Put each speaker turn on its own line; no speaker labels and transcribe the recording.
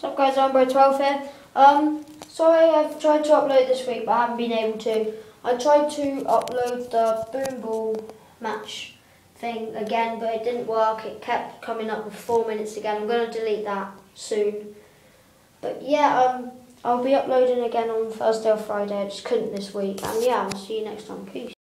What's up guys, I'm Bro12 here. Um, sorry I've tried to upload this week but I haven't been able to. I tried to upload the boom ball match thing again but it didn't work. It kept coming up with four minutes again. I'm going to delete that soon. But yeah, um, I'll be uploading again on Thursday or Friday. I just couldn't this week. And yeah, I'll see you next time. Peace.